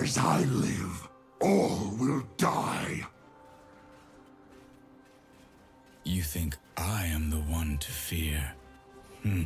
As I live, all will die. You think I am the one to fear? Hmm.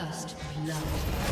First blood.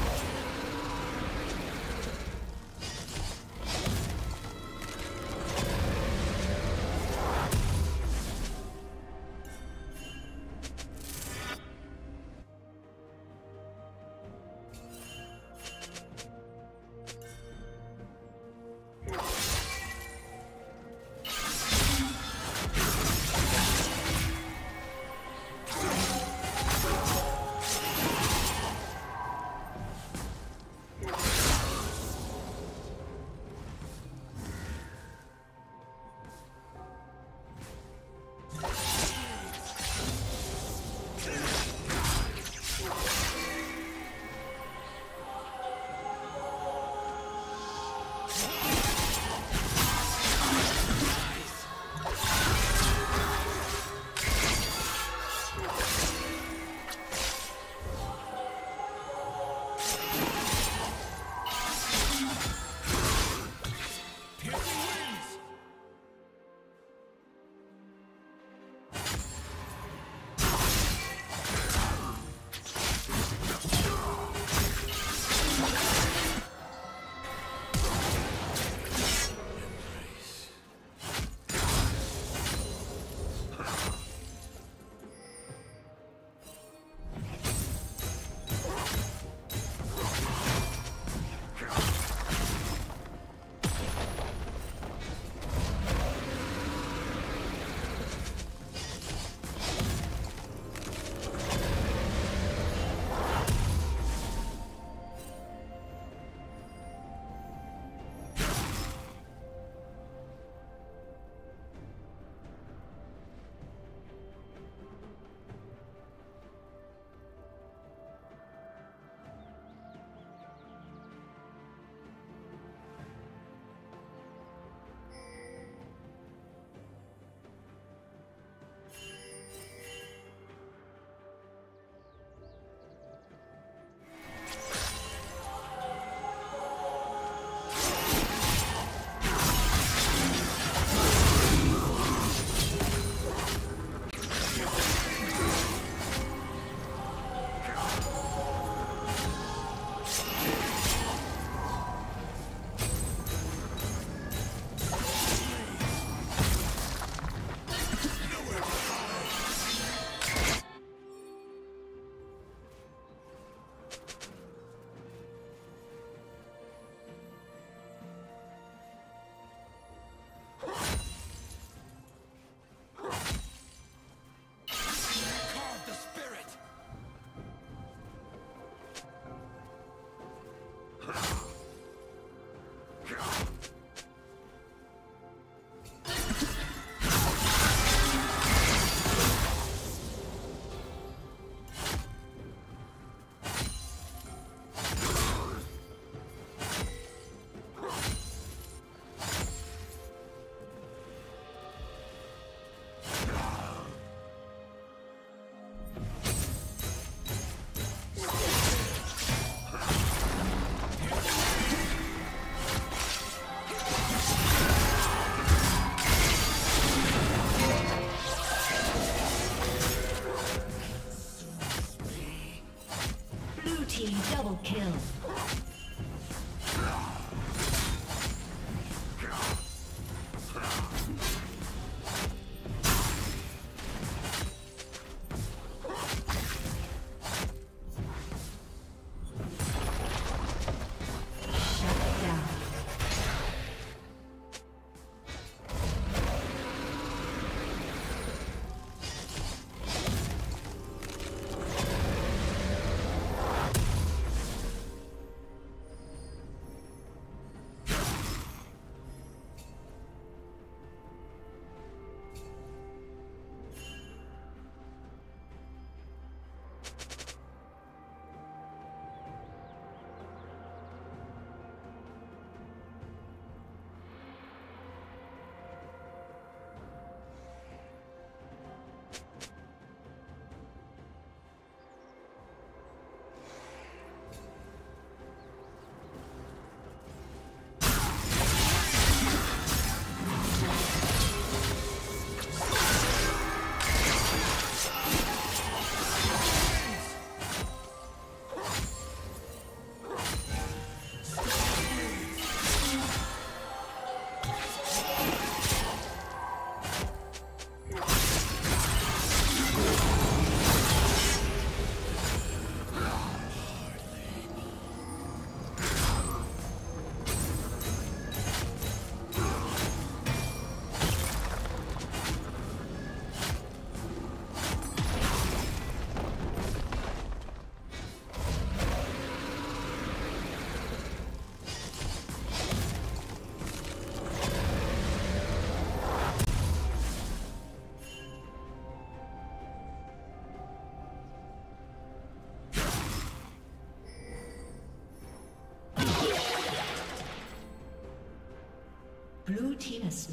Hum.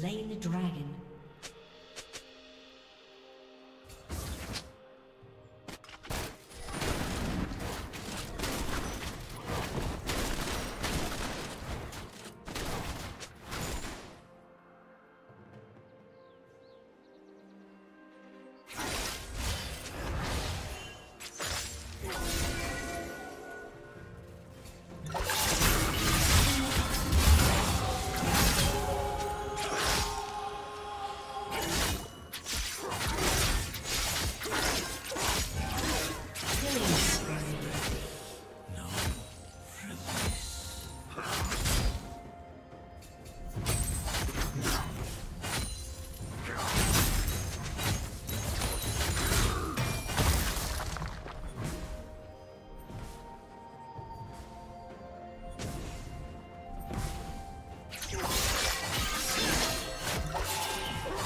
Slain the dragon.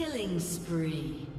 Killing spree.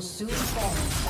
Will soon fall.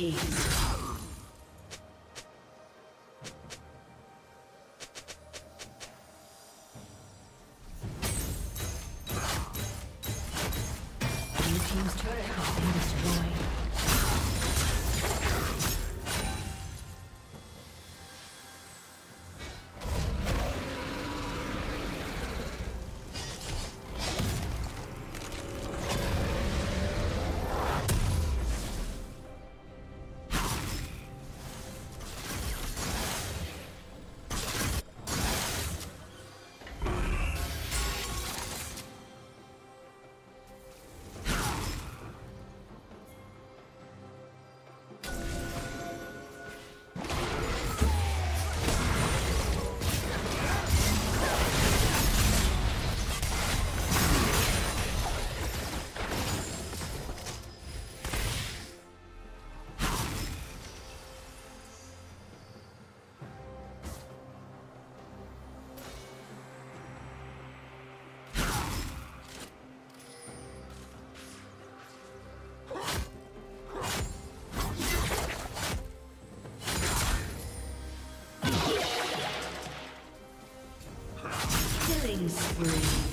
me. Spree.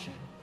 compassion.